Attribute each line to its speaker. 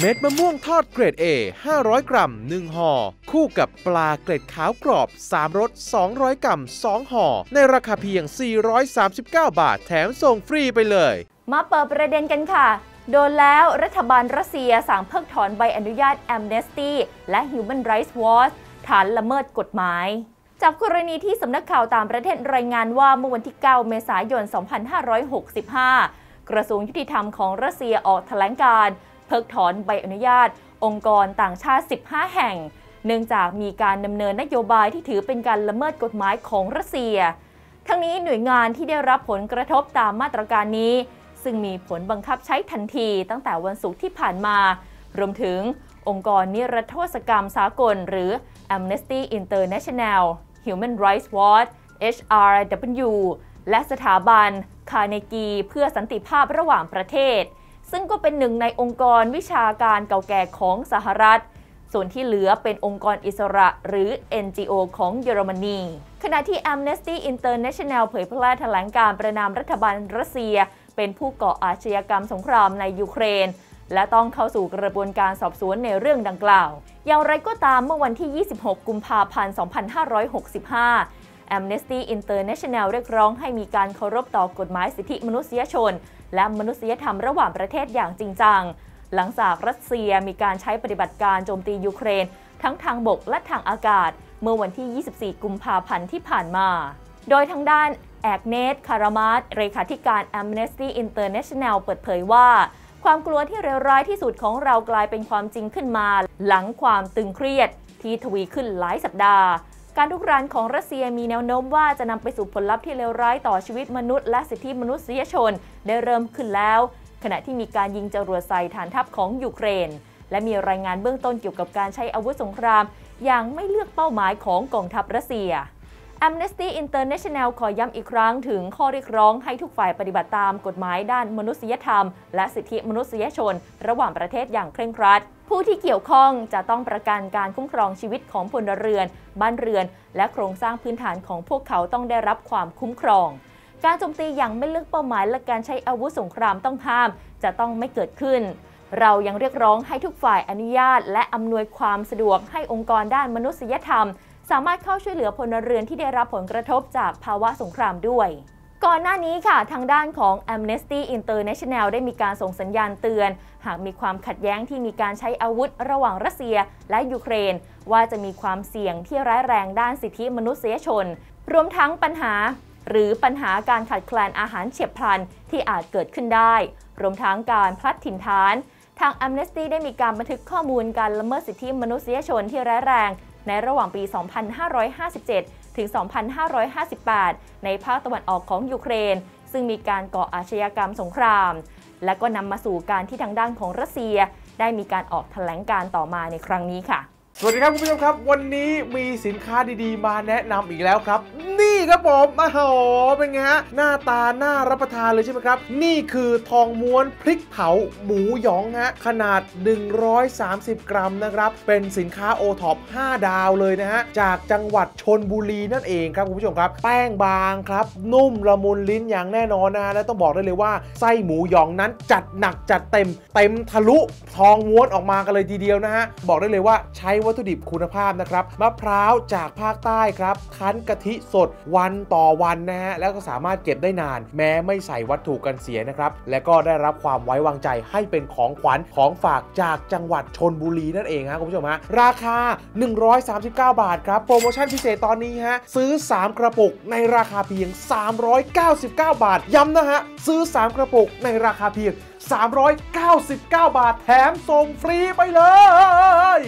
Speaker 1: เม็ดมะม่วงทอดเกรด A 500 กรัม 1ห่อ คู่กับปลาเกล็ดขาวกรอบ 3รส 200 กรัม 2ห่อ ในราคาเพียง 439 บาท แถมส่งฟรีไปเลย
Speaker 2: มาเปิดประเด็นกันค่ะ โดนแล้วรัฐบาลรัสเซียสั่งเพิกถอนใบอนุญาต Amnesty และ Human Rights Watch ฐานละเมิดกฎหมายจากกรณีที่สำนักข่าวต่างประเทศรายงานว่าเมื่อวันที่ 9 เมษายน 2565 กระทรวงยุติธรรมของรัสเซียออกแถลงการณ์ เพิกถอนใบอนุญาต องค์กรต่างชาติ 15 แห่ง เนื่องจากมีการดำเนินนโยบายที่ถือเป็นการละเมิดกฎหมายของรัสเซีย ทั้งนี้หน่วยงานที่ได้รับผลกระทบตามมาตรการนี้ ซึ่งมีผลบังคับใช้ทันทีตั้งแต่วันศุกร์ที่ผ่านมา รวมถึงองค์กรนิรโทษกรรมสากล หรือ Amnesty International Human Rights Watch HRW และสถาบันคาเนกีเพื่อสันติภาพระหว่างประเทศ ซึ่งก็เป็นหนึ่งในองค์กรวิชาการเก่าแก่ของสหรัฐ ส่วนที่เหลือเป็นองค์กรอิสระหรือ NGO ของเยอรมนี ขณะที่ Amnesty International เผยแพร่แถลงการประนามรัฐบาลรัสเซีย เป็นผู้ก่ออาชญากรรมสงครามในยูเครน และต้องเข้าสู่กระบวนการสอบสวนในเรื่องดังกล่าว อย่างไรก็ตามเมื่อวันที่ 26 กุมภาพันธ์ 2565 Amnesty International เรียกร้องให้มีการเคารพต่อกฎหมายสิทธิมนุษยชน และมนุษยธรรมระหว่างประเทศอย่างจริงจัง หลังจากรัสเซียมีการใช้ปฏิบัติการโจมตียูเครน ทั้งทางบกและทางอากาศ เมื่อวันที่ 24 กุมภาพันธ์ที่ผ่านมา โดยทางด้านแอกเนตคารามาสเลขาธิการ Amnesty International เปิดเผยว่า ความกลัวที่เลวร้ายที่สุดของเรากลายเป็นความจริงขึ้นมา หลังความตึงเครียดที่ทวีขึ้นหลายสัปดาห์ การลุกรานของรัสเซียมีแนวโน้มว่าจะนำไปสู่ผลลัพธ์ที่เลวร้ายต่อชีวิตมนุษย์และสิทธิมนุษยชนได้เริ่มขึ้นแล้ว ขณะที่มีการยิงจรวดใส่ฐานทัพของยูเครน และมีรายงานเบื้องต้นเกี่ยวกับการใช้อาวุธสงคราม อย่างไม่เลือกเป้าหมายของกองทัพรัสเซีย Amnesty International ขอย้ำอีกครั้งถึงข้อเรียกร้องให้ทุกฝ่ายปฏิบัติตามกฎหมายด้านมนุษยธรรม และสิทธิมนุษยชน ระหว่างประเทศอย่างเคร่งครัด ผู้ที่เกี่ยวข้องจะต้องประกันการคุ้มครองชีวิตของพลเรือน บ้านเรือน และโครงสร้างพื้นฐานของพวกเขาต้องได้รับความคุ้มครอง การโจมตีอย่างไม่เลือกเป้าหมายและการใช้อาวุธสงครามต้องห้าม จะต้องไม่เกิดขึ้นเรายังเรียกร้องให้ทุกฝ่ายอนุญาต และอำนวยความสะดวกให้องค์กรด้านมนุษยธรรม สามารถเข้าช่วยเหลือพลเรือนที่ได้รับผลกระทบจากภาวะสงครามด้วย ก่อนหน้านี้ค่ะ ทางด้านของ Amnesty International ได้มีการส่งสัญญาณเตือน หากมีความขัดแย้งที่มีการใช้อาวุธระหว่างรัสเซียและยูเครน ว่าจะมีความเสี่ยงที่ร้ายแรงด้านสิทธิมนุษยชน รวมทั้งปัญหาหรือปัญหาการขาดแคลนอาหารเฉียบพลันที่อาจเกิดขึ้นได้ รวมทั้งการพลัดถิ่นฐาน ทาง Amnesty ได้มีการบันทึกข้อมูลการละเมิดสิทธิมนุษยชนที่ร้ายแรง ในระหว่างปี 2557 ถึง 2558 ในภาคตะวันออกของยูเครน ซึ่งมีการก่ออาชญากรรมสงคราม และก็นำมาสู่การที่ทางด้านของรัสเซีย ได้มีการออกแถลงการต่อมาในครั้งนี้ค่ะ
Speaker 1: สวัสดีครับคุณผู้ชมครับ วันนี้มีสินค้าดีๆ มาแนะนำอีกแล้วครับ ครับผมโอ้โหเป็นไงฮะหน้าตาน่ารับประทานเลยใช่ไหมครับ นี่คือทองม้วนพริกเผาหมูหยองฮะขนาด 130 กรัมนะครับ เป็นสินค้าโอท็อป5ดาวเลยนะฮะ จากจังหวัดชนบุรีนั่นเองครับคุณผู้ชมครับ แป้งบางครับ นุ่มละมุนลิ้นอย่างแน่นอนนะฮะ และต้องบอกได้เลยว่าไส้หมูหยองนั้นจัดหนักจัดเต็ม เต็มทะลุทองม้วนออกมากันเลยทีเดียวนะฮะ บอกได้เลยว่าใช้วัตถุดิบคุณภาพนะครับมะพร้าวจากภาคใต้ครับคั้นกะทิสดวันต่อวันนะฮะแล้วก็สามารถเก็บได้นาน แม้ไม่ใส่วัตถุกันเสียนะครับและก็ได้รับความไว้วางใจให้เป็นของขวัญของฝากจากจังหวัดชนบุรีนั่นเองฮะคุณผู้ชมฮะราคา 139 บาทครับโปรโมชั่นพิเศษตอนนี้ฮะซื้อ 3 กระปุกในราคาเพียง 399 บาท ย้ำนะฮะซื้อ 3 กระปุกในราคาเพียง 399 บาทแถมส่งฟรีไปเลย